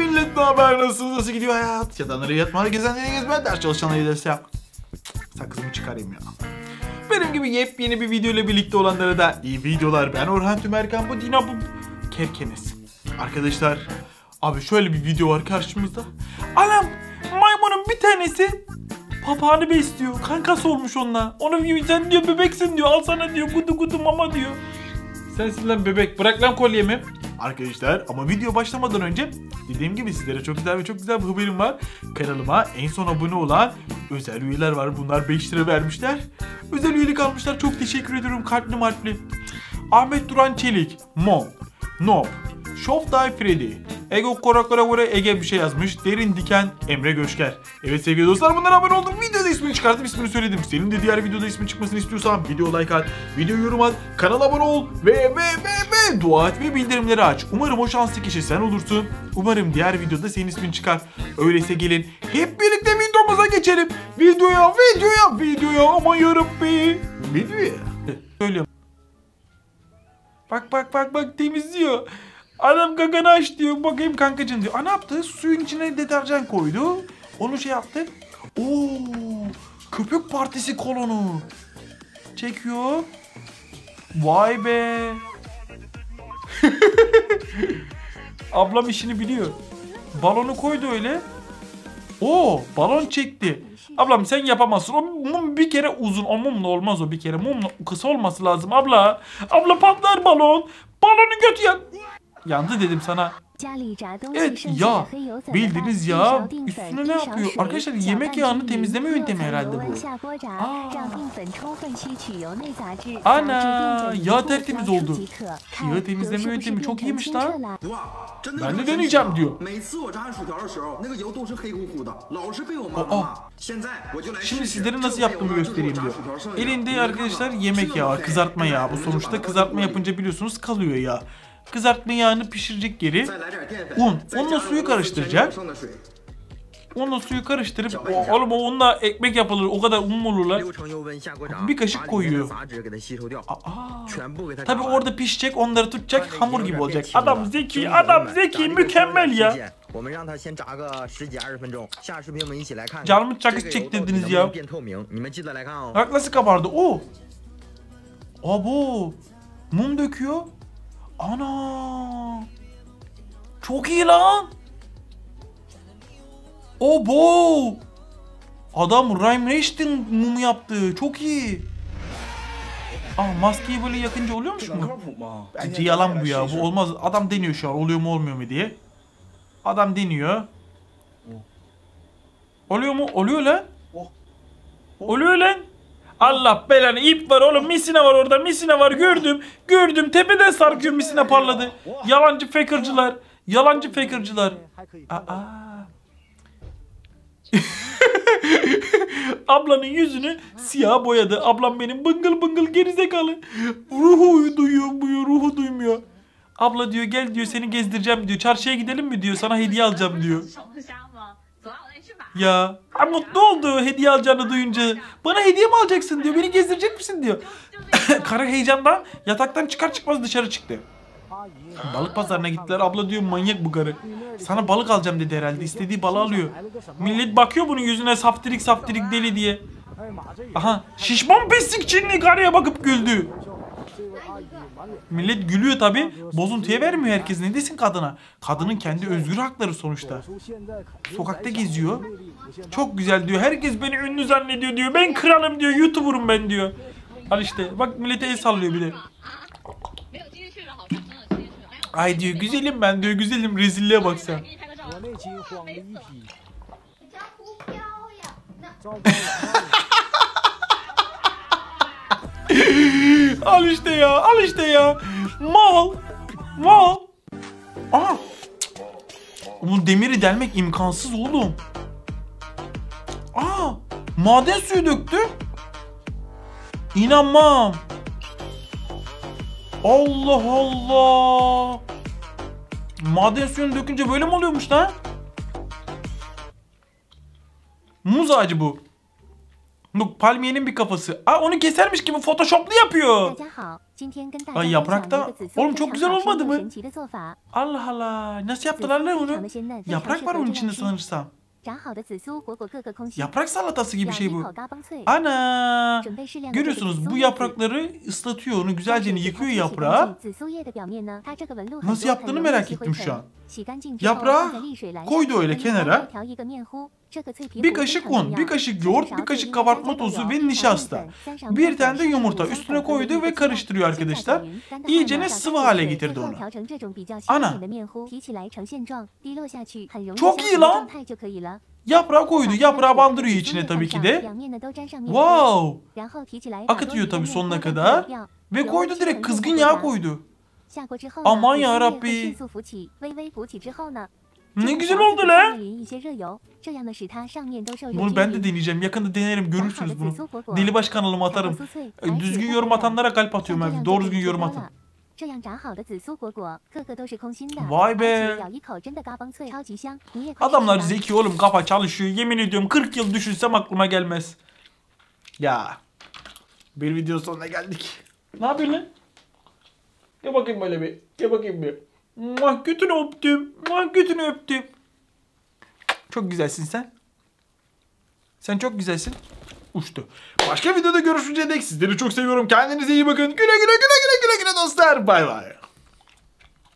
millet ne haber nasılsınız nasıl gidiyor hayat? Yatanları yatmalı gezenleri gezmez ders çalışanları ders yap. Sakızımı çıkarayım ya. Benim gibi yepyeni bir video ile birlikte olanlara da iyi videolar. Ben Orhan Tümerkan bu Dina bu Kerkenes arkadaşlar abi şöyle bir video var karşımızda. Anam maymunun bir tanesi papağanı besliyor. Kankası olmuş onunla. Onun gibi sen diyor bebeksin diyor al sana diyor gudu gudu mama diyor. Sensin lan bebek. Bırak lan kolyemi. Arkadaşlar ama video başlamadan önce dediğim gibi sizlere çok güzel ve çok güzel bir haberim var. Kanalıma en son abone olan özel üyeler var. Bunlar 5 lira vermişler. Özel üyelik almışlar. Çok teşekkür ediyorum. Kalpli martli. Ahmet Duran Çelik. Mon. Nob. Şofday Freddy. Ego Kora Kora Kora Ege bir şey yazmış. Derin Diken Emre Göçker. Evet sevgili dostlar bunlara abone oldum. Videoda ismini çıkarttım ismini söyledim. Senin de diğer videoda ismin çıkmasını istiyorsan video like at, video yorum at, kanala abone ol ve ve ve ve dua et ve bildirimleri aç. Umarım o şanslı kişi sen olursun. Umarım diğer videoda senin ismin çıkar. Öyleyse gelin hep birlikte videomuza geçelim. Videoya videoya videoya aman yarabbi. Videoya. Söylüyorum. Bak bak bak bak temizliyor. Adam gaganı aç diyor. Bakayım kankacığım diyor. Aa, ne yaptı? Suyun içine deterjan koydu. Onu şey yaptı. Oo, köpük partisi kolonu. Çekiyor. Vay be. Ablam işini biliyor. Balonu koydu öyle. Oo, balon çekti. Ablam sen yapamazsın. O mum bir kere uzun. O mumla olmaz o bir kere. Mumla kısa olması lazım abla. Abla patlar balon. Balonu götü yan. Yandı dedim sana. Evet yağ. Bildiğiniz yağ üstüne ne yapıyor? Arkadaşlar yemek yağını temizleme yöntemi herhalde bu. Aa. Ana yağ tertemiz oldu. Yağı temizleme yöntemi çok iyiymiş lan. Ben de deneyeceğim diyor. Aa. Şimdi sizlere nasıl yaptığımı göstereyim diyor. Elinde arkadaşlar yemek yağı, kızartma yağı. Bu sonuçta kızartma yapınca biliyorsunuz kalıyor yağ. Kızartma yağını pişirecek yeri un. Unla suyu karıştıracak. Onunla suyu karıştırıp o, oğlum o unla ekmek yapılır o kadar un mu olur? Bir kaşık koyuyor. Aa, tabii orada pişecek onları tutacak hamur gibi olacak. Adam zeki adam zeki mükemmel ya. Canımı çakıs çek dediniz ya. Bak nasıl kabardı o. Abo mum döküyor. Ana. Çok iyi lan. Obo. Adam Rhyme Rashton mumu yaptı. Çok iyi. Aa maskeyi böyle yakınca oluyormuş mu? Bence yalan bu ya. Bu olmaz. Adam deniyor şu an oluyor mu olmuyor mu diye. Adam deniyor. Oluyor mu? Oluyor lan. Oluyor lan. Allah belanı ip var oğlum misine var orada misine var gördüm gördüm tepeden sarkıyor misine parladı yalancı fakercılar yalancı fakercılar Aa. Ablanın yüzünü siyah boyadı. Ablam benim bıngıl bıngıl gerizekalı. Ruhu duyuyor, duyuyor, ruhu duymuyor. Abla diyor gel diyor seni gezdireceğim diyor. Çarşıya gidelim mi diyor. Sana hediye alacağım diyor. Ya ha, mutlu oldu hediye alacağını duyunca. Bana hediye mi alacaksın diyor. Beni gezdirecek misin diyor. Kara heyecandan yataktan çıkar çıkmaz dışarı çıktı. Balık pazarına gittiler. Abla diyor manyak bu karı. Sana balık alacağım dedi herhalde. İstediği balığı alıyor. Millet bakıyor bunun yüzüne saftirik saftirik deli diye. Aha şişman pislik Çinli karıya bakıp güldü. Millet gülüyor tabi. Bozuntuya vermiyor herkes. Ne desin kadına? Kadının kendi özgür hakları sonuçta. Sokakta geziyor. Çok güzel diyor. Herkes beni ünlü zannediyor diyor. Ben kralım diyor. Youtuber'ım ben diyor. Al işte bak millete el sallıyor bile. Ay diyor güzelim ben diyor güzelim rezilliğe bak sen. al işte ya. Al işte ya. Mal. Mal. Aha. Bu demiri delmek imkansız oğlum. Aa, maden suyu döktü. İnanmam. Allah Allah. Maden suyunu dökünce böyle mi oluyormuş lan? Muz ağacı bu. Bu palmiyenin bir kafası. Aa onu kesermiş gibi photoshoplu yapıyor. Ay yaprak da. Oğlum çok güzel olmadı mı? Allah Allah. Nasıl yaptılar lan onu? Yaprak var onun içinde sanırsam. Yaprak salatası gibi bir şey bu. Ana! Görüyorsunuz bu yaprakları ıslatıyor, onu güzelce yıkıyor yaprağı. Nasıl yaptığını merak ettim şu an. Yaprağı koydu öyle kenara. Bir kaşık un, bir kaşık yoğurt, bir kaşık kabartma tozu ve nişasta. Bir tane de yumurta üstüne koydu ve karıştırıyor arkadaşlar. İyicene sıvı hale getirdi onu. Ana. Çok iyi lan. Yaprağı koydu. Yaprağı bandırıyor içine tabii ki de. Wow. Akıtıyor tabii sonuna kadar. Ve koydu direkt kızgın yağ koydu. Aman yarabbi. Ne güzel oldu la. Bunu ben de deneyeceğim. Yakında denerim. Görürsünüz bunu. Delibaş kanalıma atarım. Düzgün yorum atanlara kalp atıyorum abi. Doğru düzgün yorum atın. Vay be. Adamlar zeki oğlum kafa çalışıyor. Yemin ediyorum 40 yıl düşünsem aklıma gelmez. Ya. Bir video sonuna geldik. Ne yapıyorsun lan? Gel bakayım böyle bir. Gel bakayım bir. Muah götünü öptüm. Muah götünü öptüm. Çok güzelsin sen. Sen çok güzelsin. Uçtu. Başka videoda görüşünceye dek sizleri çok seviyorum. Kendinize iyi bakın. Güle güle güle güle güle güle dostlar. Bay bay.